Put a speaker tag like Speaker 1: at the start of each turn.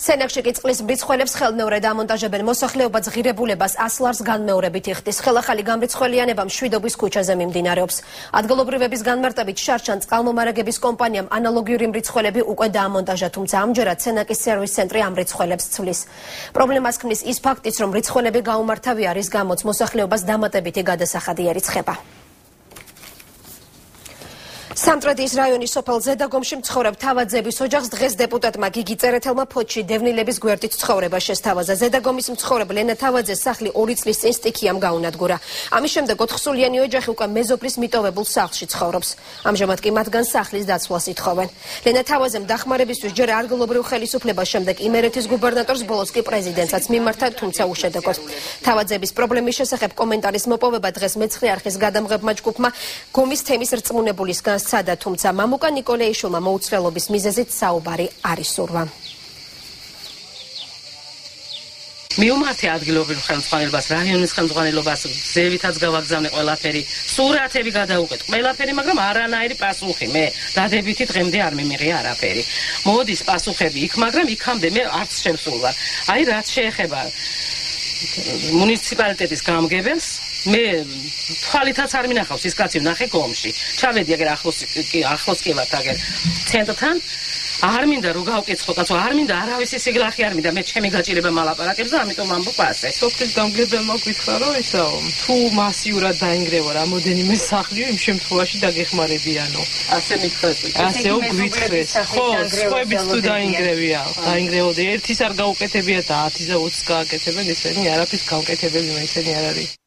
Speaker 1: სენაკში კი წყლის მრიცხველებს ხელმეორე დამონტაჟებენ მოსახლეობა ღირებულებას ასლარს განმეორებით იხდის. ხელახალი გამრიცხველიანება მშვიდობის ქუჩაზე მიმდინარეობს. ადგილობრივების განმარტებით შარშან წყალმომარაგების კომპანიამ ანალოგიური მრიცხველები უკვე დაამონტაჟა თუმცა ამჯერად სენაკის სერვის ცენტრი ამ მრიცხველებს ცვლის. პრობლემას ქმნის ის ფაქტიც რომ მრიცხველები გაუმართავია რის გამოც მოსახლეობას დამატებითი გადასახადი ერიცხება სამტრედის რაიონის სოფელ ზედაგომში მცხოვრებ თავაძების ოჯახს დღეს დეპუტატმა გიგი წერეთელმა ფოჩი დევნილების გვერდით ცხოვრება შესთავაზა. ზედაგომის მცხოვრებ ლენა თავაძეს სახლი 2 წლის წინ სტიქიამ გაუნადგურა. ამის შემდეგ ოთხსულიანი ოჯახი უკვე მეზობლის მიტოვებულ სახლში ცხოვრობს. ამჟამად კი მათგან სახლის დაცვას ითხოვენ. ლენა თავაძემ დახმარებისთვის ჯერ არგლობრივ ხელისუფლებას შემდეგ იმერეთის გუბერნატორს ბოლოს კი პრეზიდენტსაც მიმართა, თუმცა უშედეგოდ. თავაძების პრობლემის შესახებ კომენტარის მოპოვება დღეს მეცხრე არხის გადამღებმა ჯგუფმა გომის თემის რწმუნებულისგან სცადა, თუმცა მამუკა ნიკოლეიშვილმა მოუცვლელობის მიზეზით საუბარი არ ისურვა.
Speaker 2: მიუმართე ადგილობრივ ხელმძღვანელობას, რაიონის ხელმძღვანელობას, ზევითაც გავაგზავნე ყველაფერი, სურათები გადაუყეთ, ყველაფერი, მაგრამ არანაირი პასუხი მე დადებითი დღემდე არ მიმიღე არაფერი. მოდის პასუხები იქ, მაგრამ იქამდე მე არც შემსულვარ. აი რაც შეეხება მუნიციპალიტეტის გამგებელს. მე თვალითაც არ მინახავს ის კაცი ნახე გომში. ჩავედი აგერ ახლოს კი ახლოს კი ვარ აგერ ცენტრთან არ მინდა რომ გავკეცხო კაცო არ მინდა არავის ის იგლახი არ მინდა. მე ჩემი გაჭირება მალაპარაკებს და ამიტომ ამბობ ასე
Speaker 3: სოფლის გამგებელმა გითხრა რომ ისაო თუ მასიურად დაინგრევა რამოდენიმე სახლი იმ შემთხვევაში დაგეხმარებიანო.
Speaker 2: ასე მითხრეს
Speaker 3: ასეო გვითხრეს ხო სხვაებიც თუ დაინგრევია დაინგრევოდე ერთის არ გაუკეთებია და 10 და 20 გააკეთებენ ისინი არაფრის გავკეთებელი მე ისინი არ არის